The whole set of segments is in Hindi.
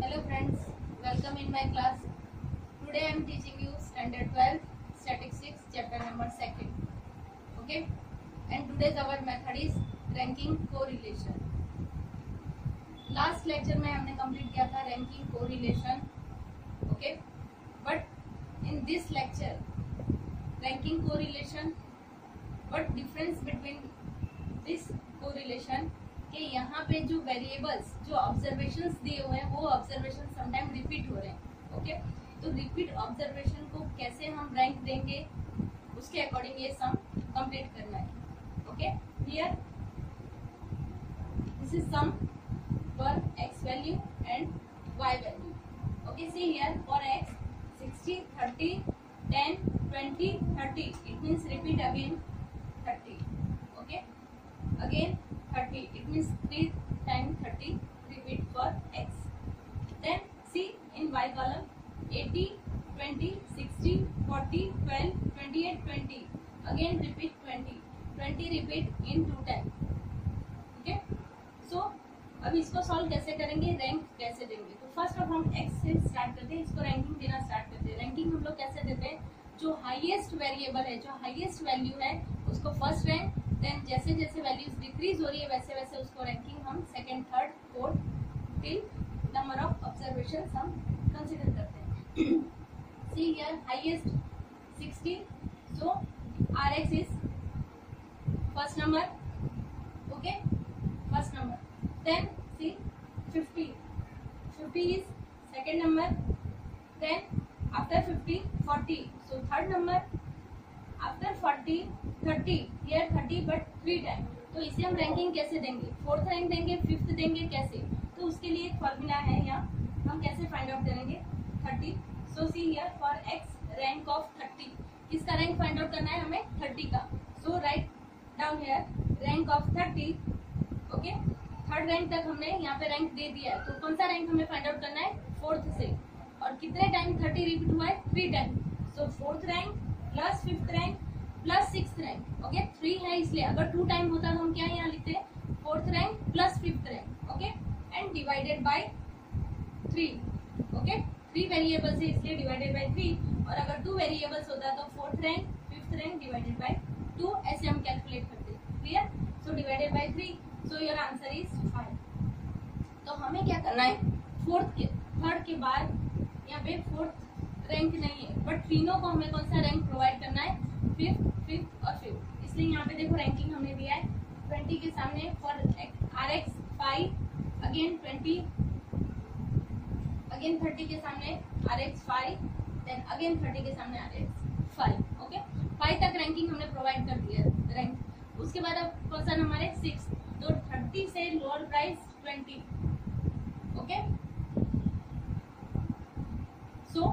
Hello friends, welcome in my class. Today I am teaching you standard 12 statistics chapter number 2. Okay? And today's our method is ranking correlation. Last lecture में हमने कंप्लीट किया था ranking correlation okay but in this lecture ranking correlation but difference between this correlation कि यहाँ पे जो वेरिएबल्स जो ऑब्जर्वेशन दिए हुए हैं वो ऑब्जर्वेशन समटाइम रिपीट हो रहे हैं ओके तो रिपीट ऑब्जर्वेशन को कैसे हम रैंक देंगे उसके अकॉर्डिंग ये सम कंप्लीट करना है okay clear this is sum for x value and y value. Okay, see here for x 60, 30, 10, 20, 30. It means repeat again 30. Okay, again 30. It means 3 times 30 repeat for x. Then see in y column 80, 20, 60, 40, 12, 28, 20. Again repeat 20. 20 repeat in 2 times. Okay, so अब इसको सॉल्व कैसे करेंगे रैंक कैसे देंगे तो फ़र्स्ट ऑफ़ हम एक्स से स्टार्ट करते हैं इसको रैंकिंग देना स्टार्ट करते हैं रैंकिंग हम लोग कैसे देते हैं जो हाईएस्ट वेरिएबल है जो हाईएस्ट वैल्यू है उसको फ़र्स्ट रैंक देन जैसे जैसे वैल्यूज़ डिक्रीज हो रही है, वैसे वैसे उसको रैंकिंग हम second third fourth till number of observation हम कंसिडर करते हैं। See here highest 16 so R X is first number okay first number then, see 50 50 is second number, then after 50 40 so, third number, after 40 30 here 30 but three time. तो इसे हम रैंकिंग कैसे देंगे? फोर्थ रैंक देंगे फिफ्थ देंगे कैसे? तो उसके लिए एक फॉर्मूला है यहाँ। हम कैसे फाइंड आउट करेंगे? 30 so see here for X rank of 30 किसका रैंक फाइंड आउट करना है हमें? 30 का। So write down here rank of 30 okay third rank तक हमने यहाँ पे रैंक दे दिया है। तो कौन सा रैंक हमें फाइंड आउट करना है? फोर्थ से। और कितने टाइम थर्टी रिपीट हुआ है? Three time so fourth rank plus fifth rank plus six rank okay three है इसलिए, अगर टू टाइम होता तो हम क्या यहाँ लिखते हैं? Fourth rank plus fifth rank okay and divided by three okay three variables है इसलिए डिवाइडेड बाई थ्री और अगर टू वेरिएबल्स होता तो fourth rank fifth rank divided by two ऐसे हम कैलकुलेट करते हैं clear so divided by three so your answer is five तो हमें क्या करना है? फोर्थ के थर्ड के बाद यहाँ पे फोर्थ रैंक नहीं है। बट तीनों को हमें कौन सा रैंक प्रोवाइड करना है? फिफ्थ फिफ्थ और फिफ्थ इसलिए यहाँ पे देखो रैंकिंग हमने दिया है। ट्वेंटी के सामने for R X five again twenty again thirty के सामने R X five then again thirty के सामने R X five okay five तक रैंकिंग हमने प्रोवाइड कर दिया रैंक उसके बाद अब कौन सा नंबर है सिक्स तो थर्टी से lower price twenty okay so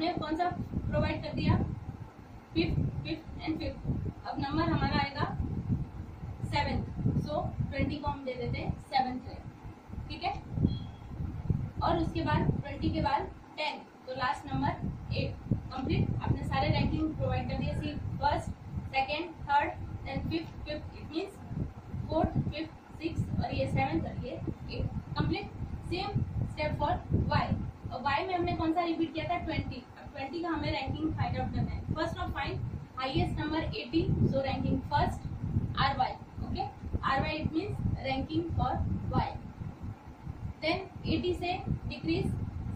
हमने कौन सा प्रोवाइड कर दिया? फिफ्थ फिफ्थ एंड फिफ्थ अब नंबर हमारा आएगा सेवेंथ सो ट्वेंटी को हम दे देते हैं सेवेंथ है। ठीक है? और उसके बाद ट्वेंटी के बाद टेन तो लास्ट नंबर एट कंप्लीट आपने सारे रैंकिंग प्रोवाइड कर दिए see first second third then fifth fifth it means fourth fifth six और ये सेवेंथ और ये eight complete same step for Y और वाई में हमने कौन सा रिपीट किया था ट्वेंटी अब ट्वेंटी का हमें करना है। First of find highest number eighty so ranking first R Y okay R Y it means ranking for Y then eighty से decrease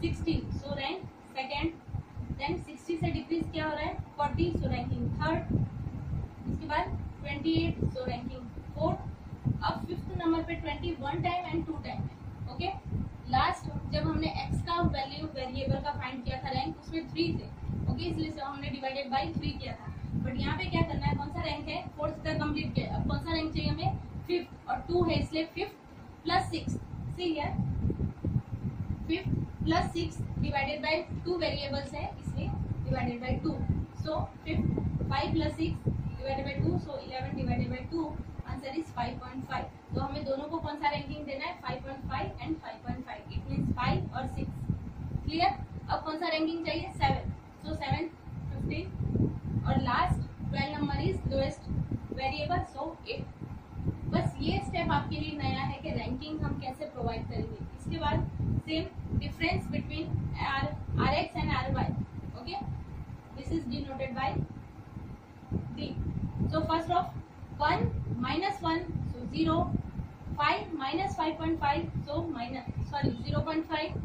sixty so rank second then sixty से डिक्रीज क्या हो रहा है? फोर्टी सो रैंकिंग थर्ड उसके बाद twenty eight so ranking fourth अब फिफ्थ नंबर पे twenty one time and two time है ओके लास्ट जब हमने एक्स का वैल्यू वेरिएबल का फाइंड किया था रैंक उसमें थ्री थे। ओके इसलिए हमने डिवाइडेड बाई थ्री किया था। बट यहाँ पे क्या करना है, कौन सा रैंक है? फोर्थ तक कंप्लीट किया कौन सा रैंक चाहिए हमें? फिफ्थ और टू है, इसलिए fifth plus six see here fifth plus six divided by two variables है, इसलिए divided by two so fifth five plus six divided by two so eleven divided by two answer is 5.5 तो हमें दोनों को कौन सा रैंकिंग देना है? 5.5 एंड 5.5 इट मींस 5 और 6 क्लियर अब कौन सा रैंकिंग चाहिए? 7 सेवन फिफ्टीन और last 12 number is lowest variable so eight बस ये स्टेप आपके लिए नया है कि रैंकिंग हम कैसे प्रोवाइड करेंगे। इसके बाद same difference between R R X and R Y okay this is denoted by D so first of 1 minus 1 so 0 5 minus 5.5 so minus sorry 0.5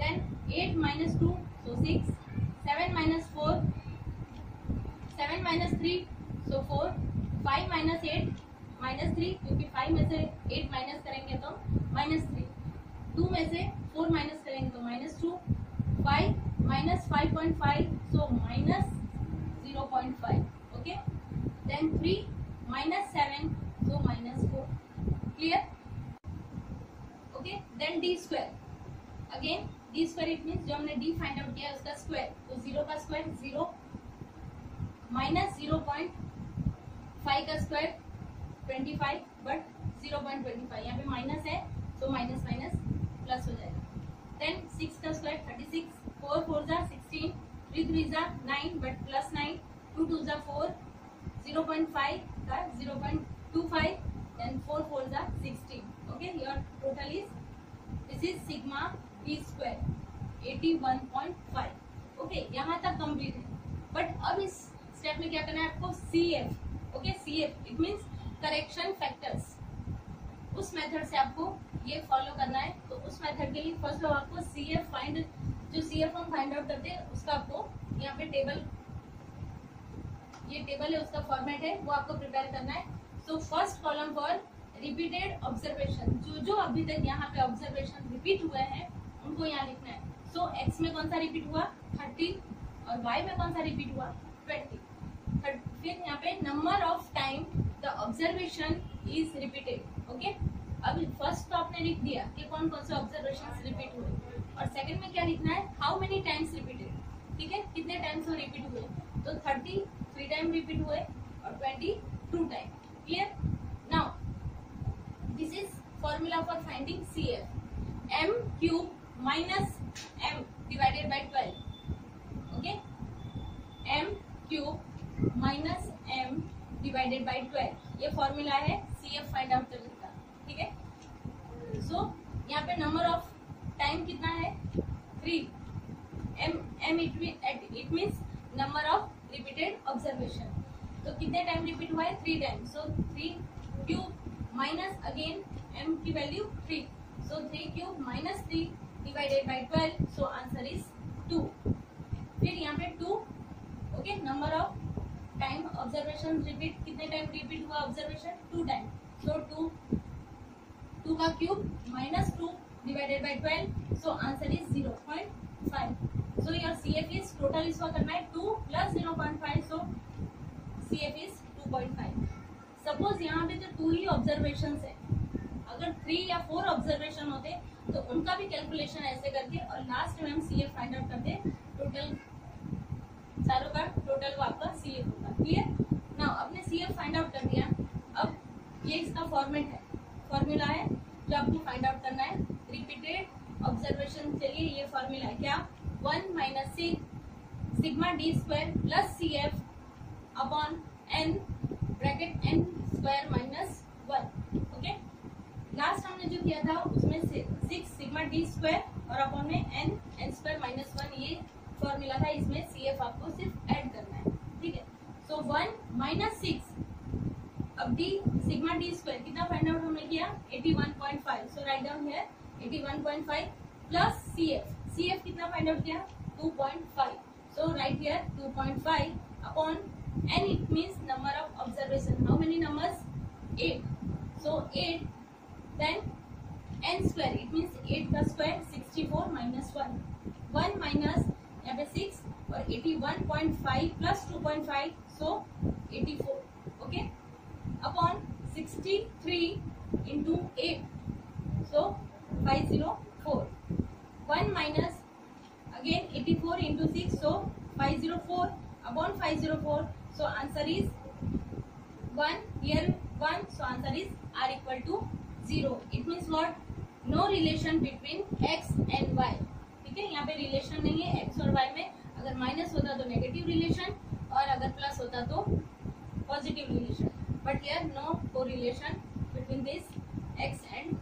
then eight minus two so six 7 minus 3 so 4 5 minus 8 minus three क्योंकि फाइव में से एट माइनस करेंगे तो माइनस थ्री टू में से फोर माइनस करेंगे तो minus two five minus five point five so minus zero point five okay then three minus seven so minus four clear okay then D square again D square it mean जो हमने डी फाइंड आउट किया उसका स्क्वायर तो ज़ीरो का square zero minus zero point five का square twenty five but zero point twenty five यहाँ पे माइनस है तो माइनस माइनस प्लस हो जाएगा। देन सिक्स का square thirty six four four जा सिक्सटीन थ्री थ्री जा nine but plus nine two two जा फोर ज़ीरो पॉइंट फाइव का zero point two five then four four जा sixteen okay your total is this is sigma T square eighty one point five okay यहाँ तक कंप्लीट है। बट अब इस स्टेप में क्या करना है आपको? C F okay C F it means correction factors उस मेथड से आपको ये फॉलो करना है। तो उस मेथड के लिए फ़र्स्ट ऑफ़ आपको सी एफ़ फाइंड जो सी एफ़ हम फाइंड आउट करते हैं उसका आपको यहाँ पे टेबल ये टेबल है उसका फॉर्मेट है वो आपको प्रिपेयर करना है। So first column for repeated observation जो जो अभी तक यहाँ पे ऑब्जर्वेशन रिपीट हुए हैं उनको यहाँ लिखना है। सो so, एक्स में कौन सा रिपीट हुआ? थर्टी और वाई में कौन सा रिपीट हुआ? ट्वेंटी फिर यहाँ पे number of time the observation is repeated okay अब फ़र्स्ट तो आपने लिख दिया कि कौन कौन से ऑब्जर्वेशन रिपीट हुए। और सेकंड में क्या लिखना है? हाउ मेनी टाइम्स रिपीटेड ठीक है? कितने टाइम्स वो रिपीट हुए? तो थर्टी थ्री टाइम रिपीट हुए और twenty two time clear now this is formula for finding C F M cube minus M divided by twelve okay M cube minus M divided by twelve ये फॉर्मूला है सी एफ़ फाइंड आउट करने का, ठीक है? सो यहाँ पे नंबर ऑफ़ टाइम कितना है? Three M M it it means number of repeated observation तो कितने टाइम रिपीट हुआ है? Three time so three cube minus again M की value three so three cube minus three divided by twelve so answer is two फिर यहाँ पे two okay number of time observation repeat कितने टाइम रिपीट हुआ observation two time so two two का cube minus two divided by twelve so answer is zero point five so your C F is total इसका करना है? Two plus zero point five so C F is two point five suppose यहाँ पे तो टू ही ऑब्जर्वेशन है. अगर थ्री या फोर ऑब्जर्वेशन होते तो उनका भी कैलकुलेशन ऐसे करके और लास्ट में हम सी एफ़ फाइंड आउट करते टोटल चारों का टोटल वो आपका सी एफ़ होगा क्लियर ना आपने सी एफ़ फाइंड आउट कर दिया अब ये इसका फॉर्मेट है। फॉर्मूला है जो आपको फाइंड आउट करना है। रिपीटेड ऑब्जर्वेशन के लिए ये फॉर्मूला है। क्या? One minus six sigma D square plus C F upon N bracket N square minus one okay last हमने जो किया था, उसमें सिक्स सिग्मा डी स्क्वायर और अपॉन में N N square minus one ये फॉर्मूला था। इसमें सी एफ़ आपको सिर्फ़ ऐड करना है। है सो वन माइनस सिक्स अब डी सिग्मा डी स्क्वायर कितना फाइंड आउट हमने किया? 81.5 so write down here 81.5 plus C F C F कितना फाइंड आउट किया? 2.5 so write here 2.5 upon N it means number of observation how many numbers 8 so 8 then N square it means 8 का स्क्वायर 64 माइनस 1 1 माइनस यहाँ पे सिक्स और eighty one point five plus two point five so eighty four okay upon sixty three into so five zero four one minus again eighty four into six so five zero four upon five zero four so answer is one here one so answer is r equal to zero. It means what? No relation between x and y. ठीक है? यहाँ पे रिलेशन नहीं है एक्स और वाई में। अगर माइनस होता तो नेगेटिव रिलेशन और अगर प्लस होता तो positive relation but here no correlation between this X and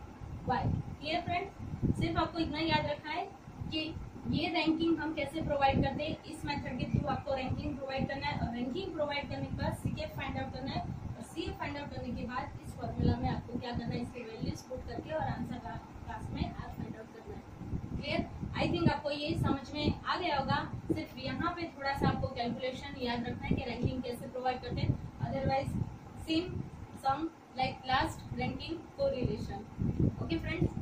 Y clear friend सिर्फ़ आपको इतना याद रखना है कि ये रैंकिंग हम कैसे प्रोवाइड करते हैं? इस मेथड के थ्रू आपको रैंकिंग प्रोवाइड करना है और रैंकिंग प्रोवाइड करने के बाद सी फाइंड आउट करना है और सी फाइंड आउट करने के बाद इस फॉर्मूला में आपको क्या करना है? इसके वैल्यूज़ पुट करके और आंसर क्लास में आप फाइंड आउट करना है. क्लियर आई थिंक आपको ये समझ में आ गया होगा। सिर्फ़ यहाँ पे थोड़ा सा आपको कैलकुलेशन याद रखना है कि रैंकिंग कैसे प्रोवाइड करते हैं। Otherwise same sum like last ranking correlation okay friends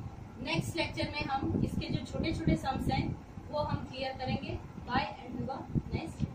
next lecture में हम इसके जो छोटे छोटे सम्स हैं, वो हम क्लियर करेंगे। Bye and next